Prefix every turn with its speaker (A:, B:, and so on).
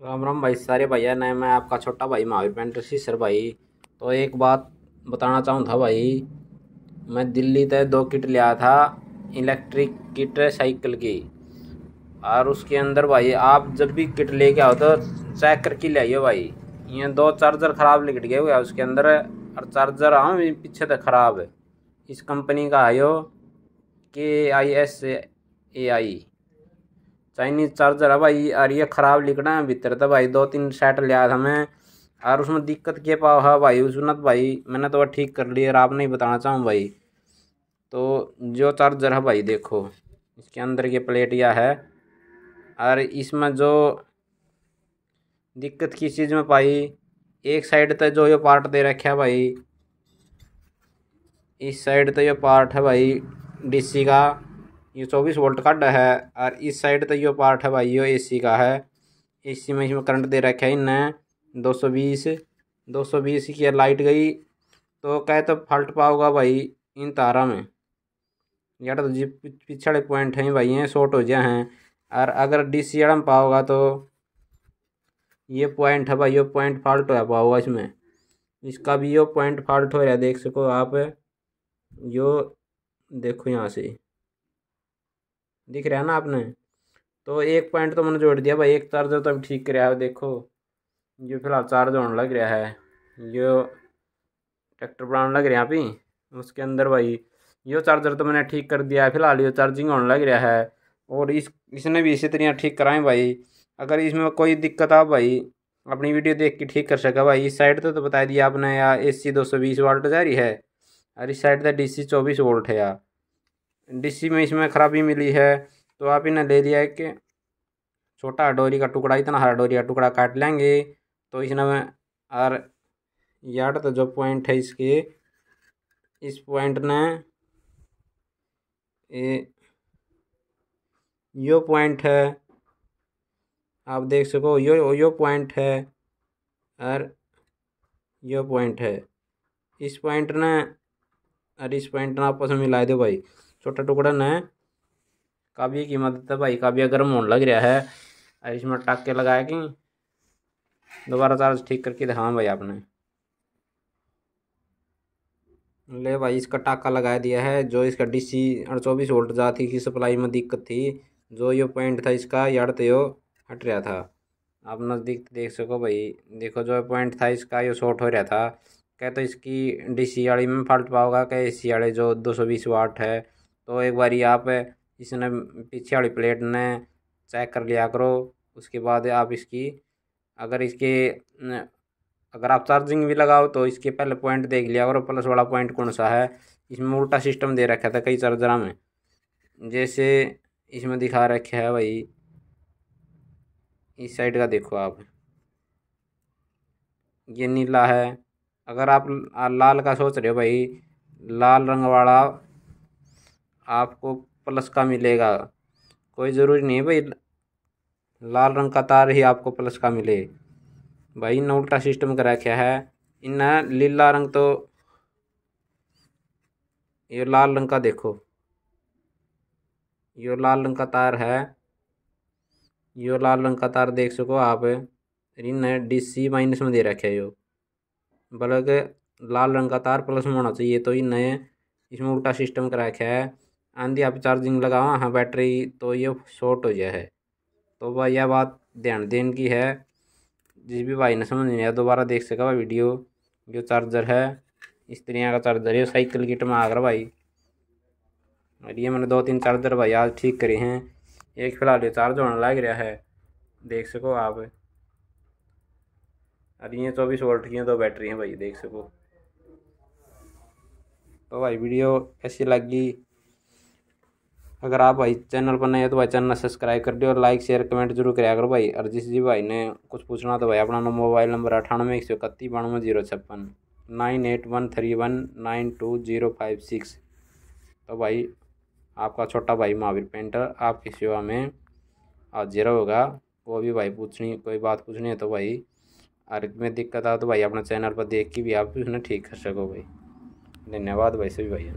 A: राम राम भाई, सारे भैया ने मैं आपका छोटा भाई महावीर पेंटर सर भाई। तो एक बात बताना चाहूँ था भाई, मैं दिल्ली तक दो किट लिया था, इलेक्ट्रिक किट साइकिल की। और उसके अंदर भाई, आप जब भी किट लेके आओ तो चेक करके ले आइए भाई। ये दो चार्जर ख़राब लिख गए हुए उसके अंदर और चार्जर हाँ पीछे तक ख़राब। है इस कंपनी का आयो के I S A I Chinese charger है भाई, और ये ख़राब लिखना है भीतर था भाई, दो तीन सेट लिया था मैं, और उसमें दिक्कत के पाओ है भाई, उसमें तो भाई, मैंने तो वह ठीक कर लिया, और आप नहीं बताना चाहूँ भाई। तो जो चार्जर है भाई, देखो, इसके अंदर की प्लेट यह है, और इसमें जो दिक्कत किस चीज़ में पाई एक साइड तो जो ये पार्ट दे रखा है भाई, इस साइड तो ये पार्ट है भाई डीसी का। ये चौबीस वोल्ट का डा है, और इस साइड तो यो पार्ट है भाई, ये एसी का है। एसी में इसमें करंट दे रखा है इन्हें दो सौ बीस, दो सौ बीस की लाइट गई। तो कहे तो फल्ट पाओगा भाई इन तारा में। यार तो जी पिछड़े पॉइंट हैं भाई हैं शॉर्ट हो जाए हैं। और अगर डी सी में पाओगा तो ये पॉइंट है भाई, ये पॉइंट फॉल्ट हो पाओगा इसमें। इसका भी यो पॉइंट फॉल्ट हो रहा है, देख सको आप। यो देखो यहाँ से। दिख रहा है ना आपने? तो एक पॉइंट तो मैंने जोड़ दिया भाई एक चार्जर तो अभी ठीक कर है देखो। ये फ़िलहाल चार्ज होने लग रहा है। यो ट्रैक्टर बनाने लग रहा है अभी उसके अंदर भाई। यो चार्जर तो मैंने ठीक कर दिया है फ़िलहाल ये चार्जिंग होने लग रहा है। और इस इसने भी इसी तरह ठीक कराएँ भाई। अगर इसमें कोई दिक्कत आ भाई अपनी वीडियो देख के ठीक कर सका भाई। इस साइड तो, तो बता दिया आपने यार ए सी दो सौ बीस वोल्ट जा रही है और इस साइड तो डी सी चौबीस वोल्ट है यार। डी सी में इसमें ख़राबी मिली है तो आप इन्हें ले लिया है कि छोटा डोरी का टुकड़ा, इतना हरा डोरी का टुकड़ा काट लेंगे तो इसमें और यार्ड तो जो पॉइंट है इसके, इस पॉइंट ने ये यो पॉइंट है, आप देख सको, यो यो पॉइंट है और यो पॉइंट है। इस पॉइंट ने, और इस पॉइंट ने आपस में मिला दो भाई। छोटा टुकड़ा ने काव्य की मदद है भाई काव्य गर्म होने लग रहा है। इसमें टाके लगाए कि दोबारा चार्ज ठीक करके दिखाओ भाई आपने। ले भाई, इसका टाका लगा दिया है। जो इसका डीसी और चौबीस वोल्ट जाती की सप्लाई में दिक्कत थी। जो ये पॉइंट था इसका, यार तो यो हट रहा था। आप नज़दीक देख सको भाई, देखो जो पॉइंट था इसका, ये शॉर्ट हो रहा था। क्या तो इसकी डीसी वाली में फल्ट पाओगा क्या ए सी वाले जो दो सौ बीस वाट है। तो एक बार आप इसने पीछे वाली प्लेट ने चेक कर लिया करो, उसके बाद आप इसकी, अगर इसके अगर आप चार्जिंग भी लगाओ तो इसके पहले पॉइंट देख लिया करो, प्लस वाला पॉइंट कौन सा है, इसमें उल्टा सिस्टम दे रखा था कई चार्जर में, जैसे इसमें दिखा रखे है भाई, इस साइड का देखो आप, ये नीला है, अगर आप लाल का सोच रहे हो भाई, लाल रंग वाला आपको प्लस का मिलेगा। कोई ज़रूरी नहीं है भाई। लाल रंग का तार ही आपको प्लस का मिले। भाई इन उल्टा सिस्टम कर रखा है। इन लीला रंग तो ये लाल रंग का देखो। ये लाल रंग का तार है। ये लाल रंग का तार देख सको आप। इन डी सी माइनस में दे रखे है यो। बल्कि लाल रंग का तार प्लस में होना चाहिए तो इन इसमें उल्टा सिस्टम कर रखा है। आंधी आप चार्जिंग लगाओ हाँ बैटरी तो ये शॉर्ट हो जाए है। तो भाई, यह बात ध्यान देने की है। जिस भी भाई ने समझ नहीं आया, दोबारा देख सका वीडियो, जो चार्जर है इस तरह का चार्जर है साइकिल किट में गया भाई। और ये मैंने दो तीन चार्जर भाई आज ठीक करे हैं। एक फ़िलहाल ये चार्ज होने लग रहा है। देख सको आप। और ये चौबीस वोल्ट की दो बैटरी हैं भाई, देख सको। तो भाई वीडियो कैसी लगी अगर आप भाई चैनल पर नए तो भाई चैनल सब्सक्राइब कर दियो और लाइक, शेयर, कमेंट ज़रूर कराया करो भाई। और जिस जी भाई ने कुछ पूछना तो भाई अपना मोबाइल नंबर अठानवे, एक सौ इकतीस, बानवे, ज़ीरो छप्पन nine eight one three one nine two zero five six तो भाई आपका छोटा भाई महावीर पेंटर आपकी सेवा में हाजिर होगा। वो भी भाई पूछनी, कोई बात पूछनी है तो भाई और में दिक्कत आ तो भाई अपना चैनल पर देख के भी आप उसने ठीक कर सको भाई। धन्यवाद भाई सभी भाई